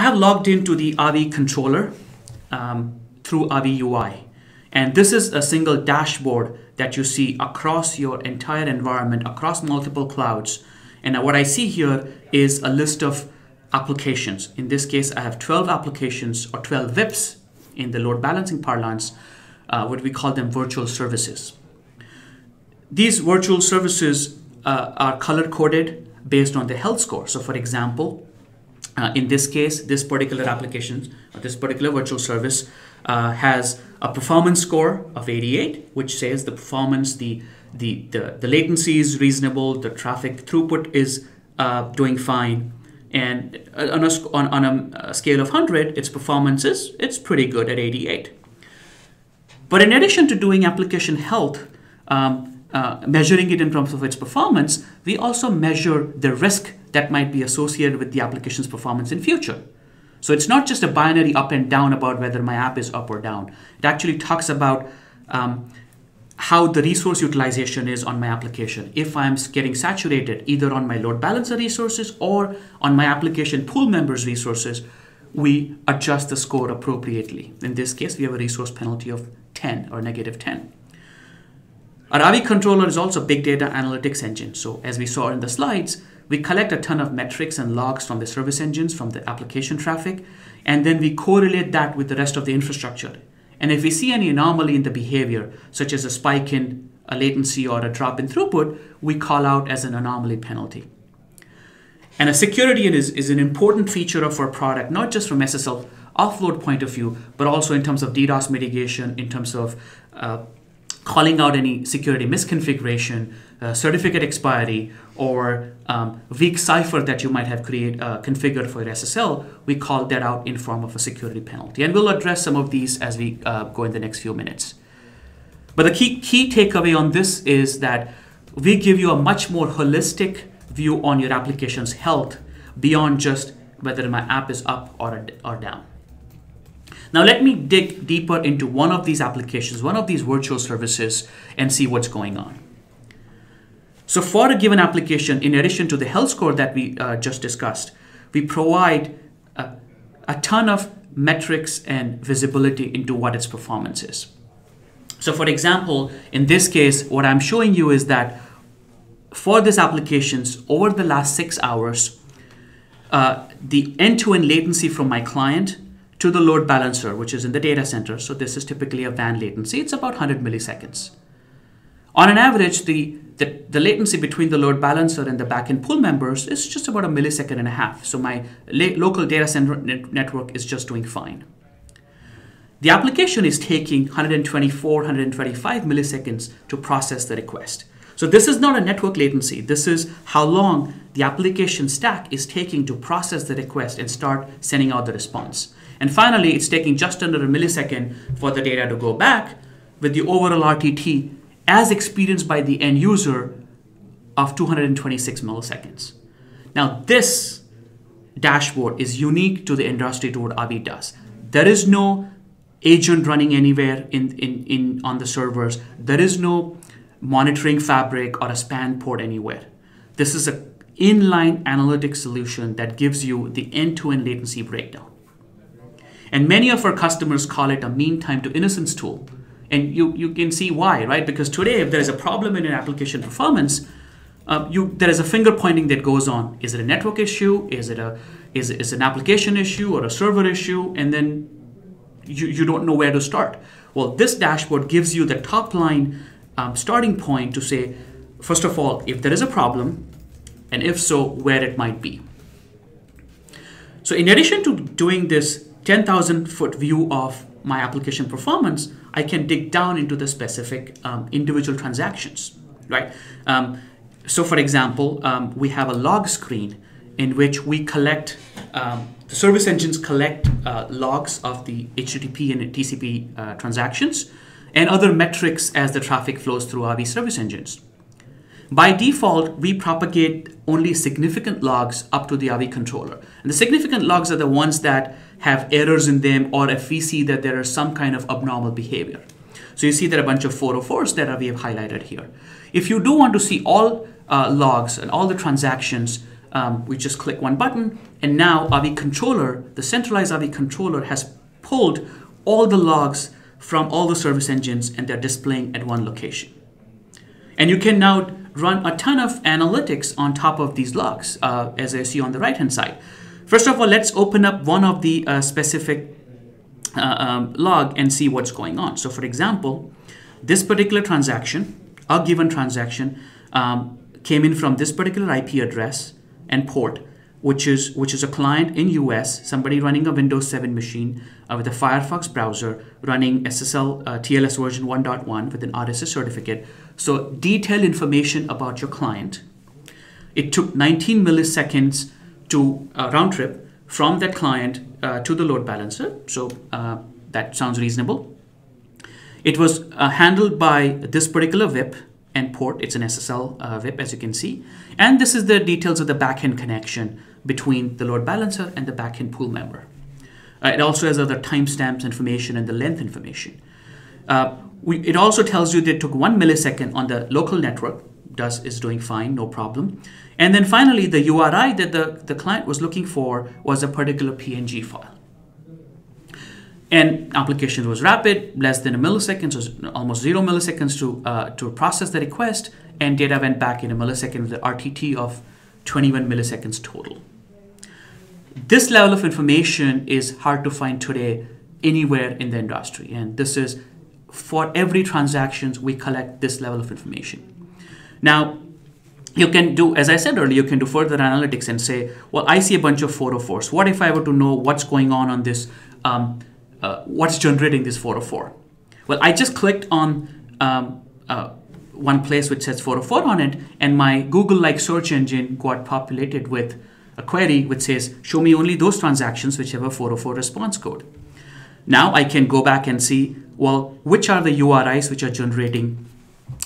I have logged into the Avi controller um, through Avi UI. And this is a single dashboard that you see across your entire environment, across multiple clouds. And what I see here is a list of applications. In this case, I have 12 applications or 12 VIPs in the load balancing parlance, uh, what we call them virtual services. These virtual services uh, are color coded based on the health score. So, for example, uh, in this case, this particular application, or this particular virtual service, uh, has a performance score of 88, which says the performance, the, the, the, the latency is reasonable, the traffic throughput is uh, doing fine. And uh, on a, on, on a scale of 100, its performance is it's pretty good at 88. But in addition to doing application health, um, uh, measuring it in terms of its performance, we also measure the risk that might be associated with the application's performance in future. So it's not just a binary up and down about whether my app is up or down. It actually talks about um, how the resource utilization is on my application. If I'm getting saturated either on my load balancer resources or on my application pool members resources, we adjust the score appropriately. In this case, we have a resource penalty of 10 or negative 10. Our Avi controller is also a big data analytics engine. So as we saw in the slides, we collect a ton of metrics and logs from the service engines, from the application traffic, and then we correlate that with the rest of the infrastructure. And if we see any anomaly in the behavior, such as a spike in a latency or a drop in throughput, we call out as an anomaly penalty. And a security is, is an important feature of our product, not just from SSL offload point of view, but also in terms of DDoS mitigation, in terms of uh, calling out any security misconfiguration, uh, certificate expiry, or um, weak cipher that you might have create, uh, configured for your SSL, we call that out in form of a security penalty. And we'll address some of these as we uh, go in the next few minutes. But the key, key takeaway on this is that we give you a much more holistic view on your application's health beyond just whether my app is up or, or down. Now let me dig deeper into one of these applications, one of these virtual services, and see what's going on. So for a given application, in addition to the health score that we uh, just discussed, we provide a, a ton of metrics and visibility into what its performance is. So for example, in this case, what I'm showing you is that for these applications, over the last six hours, uh, the end-to-end latency from my client to the load balancer, which is in the data center. So this is typically a WAN latency. It's about 100 milliseconds. On an average, the, the, the latency between the load balancer and the backend pool members is just about a millisecond and a half. So my local data center net network is just doing fine. The application is taking 124, 125 milliseconds to process the request. So this is not a network latency. This is how long the application stack is taking to process the request and start sending out the response. And finally, it's taking just under a millisecond for the data to go back with the overall RTT as experienced by the end user of 226 milliseconds. Now, this dashboard is unique to the industry to what Avi does. There is no agent running anywhere in, in, in on the servers. There is no monitoring fabric or a span port anywhere. This is an inline analytic solution that gives you the end-to-end latency breakdown. And many of our customers call it a mean time to innocence tool. And you, you can see why, right? Because today, if there is a problem in an application performance, uh, you, there is a finger pointing that goes on. Is it a network issue? Is it a is, is an application issue or a server issue? And then you, you don't know where to start. Well, this dashboard gives you the top line um, starting point to say, first of all, if there is a problem, and if so, where it might be. So in addition to doing this 10,000 foot view of my application performance, I can dig down into the specific um, individual transactions, right? Um, so for example, um, we have a log screen in which we collect, um, the service engines collect uh, logs of the HTTP and TCP uh, transactions and other metrics as the traffic flows through Avi service engines. By default, we propagate only significant logs up to the Avi controller. And the significant logs are the ones that have errors in them or if we see that there is some kind of abnormal behavior. So you see there are a bunch of 404s that we have highlighted here. If you do want to see all uh, logs and all the transactions um, we just click one button, and now Avi controller, the centralized Avi controller, has pulled all the logs from all the service engines, and they're displaying at one location. And you can now run a ton of analytics on top of these logs, uh, as I see on the right hand side. First of all, let's open up one of the uh, specific uh, um, log and see what's going on. So, for example, this particular transaction, a given transaction, um, came in from this particular IP address and port, which is which is a client in US, somebody running a Windows 7 machine uh, with a Firefox browser, running SSL uh, TLS version 1.1 with an RSA certificate. So detailed information about your client. It took 19 milliseconds to uh, round trip from that client uh, to the load balancer. So uh, that sounds reasonable. It was uh, handled by this particular VIP and port. It's an SSL uh, VIP, as you can see. And this is the details of the backend connection between the load balancer and the backend pool member. Uh, it also has other timestamps information and the length information. Uh, we, it also tells you that it took one millisecond on the local network, does is doing fine, no problem. And then finally, the URI that the, the client was looking for was a particular PNG file. And application was rapid, less than a millisecond, so almost zero milliseconds to, uh, to process the request, and data went back in a millisecond with the RTT of 21 milliseconds total. This level of information is hard to find today anywhere in the industry, and this is for every transactions we collect this level of information. Now, you can do, as I said earlier, you can do further analytics and say, well, I see a bunch of 404s. What if I were to know what's going on on this um, uh, what's generating this 404? Well, I just clicked on um, uh, one place which says 404 on it, and my Google-like search engine got populated with a query which says, show me only those transactions which have a 404 response code. Now I can go back and see, well, which are the URIs which are generating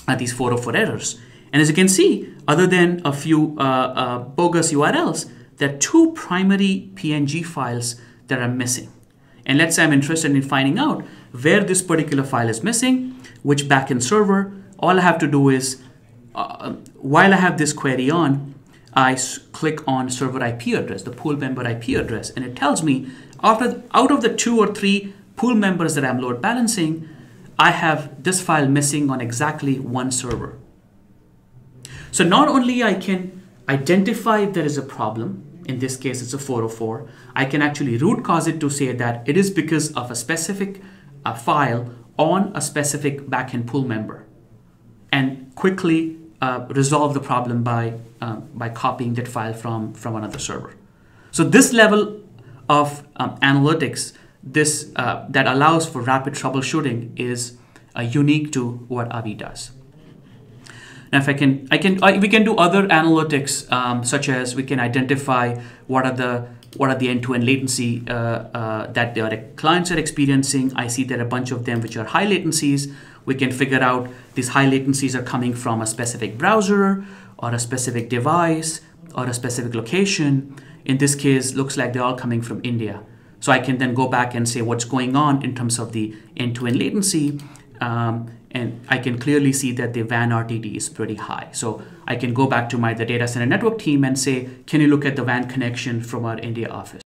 uh, these 404 errors. And as you can see, other than a few uh, uh, bogus URLs, there are two primary PNG files that are missing. And let's say I'm interested in finding out where this particular file is missing, which backend server. All I have to do is, uh, while I have this query on, I click on server IP address, the pool member IP address, and it tells me after, out of the two or three pool members that I'm load balancing, I have this file missing on exactly one server. So not only I can identify if there is a problem, in this case it's a 404, I can actually root cause it to say that it is because of a specific uh, file on a specific backend pool member and quickly uh, resolve the problem by, uh, by copying that file from, from another server. So this level of um, analytics this, uh, that allows for rapid troubleshooting is uh, unique to what Avi does. Now, if I can, I can, I, we can do other analytics, um, such as we can identify what are the what are the end-to-end latency uh, uh, that the clients are experiencing. I see there are a bunch of them which are high latencies. We can figure out these high latencies are coming from a specific browser or a specific device or a specific location. In this case, looks like they're all coming from India. So I can then go back and say what's going on in terms of the end-to-end latency um, and I can clearly see that the WAN RTT is pretty high. So I can go back to my the data center network team and say, can you look at the WAN connection from our India office?